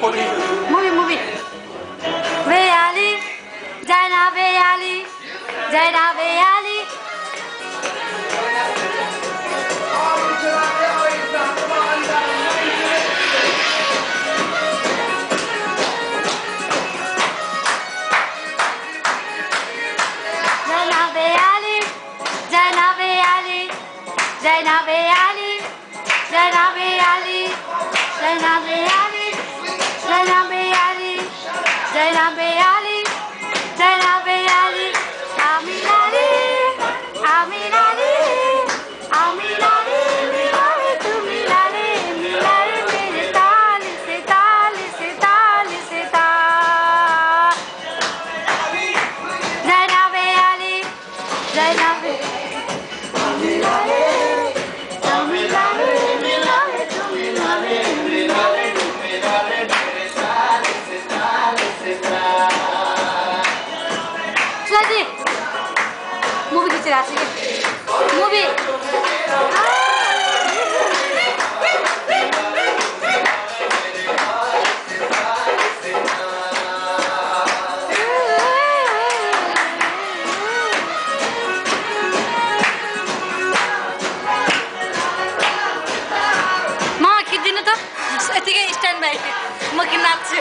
movie, it, move it. Ve Ali, Zaina Ve Ali, Zaina Ve Ali. Zainab Ali, Zainab Ali, Zainab Ali. Zeynep Bey Ali, Zeynep Bey Ali, Amin Ali, Amin Ali, Amin Ali, milare tu milare, milare mere tale se tale se tale se tale. Zeynep Bey Ali, Zeynep Bey, Amin Ali, Amin Ali, milare tu milare, milare. बसिरहेको छु कि movie यत्तिकै stand by म कि नाच्छु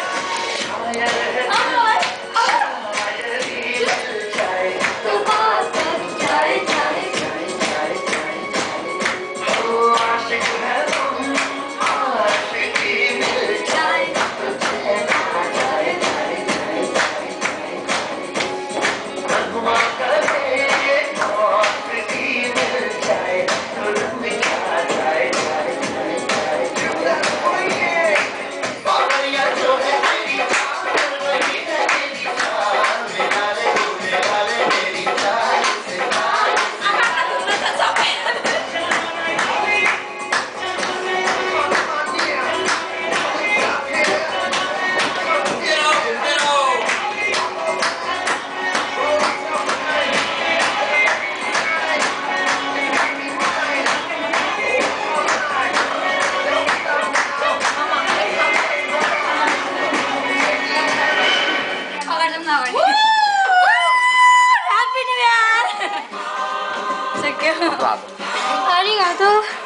ありがとう。